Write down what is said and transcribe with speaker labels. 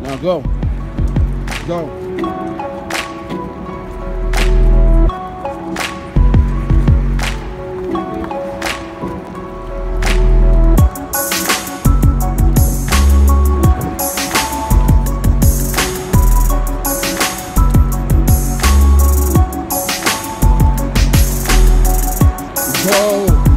Speaker 1: Now go. Go. Go.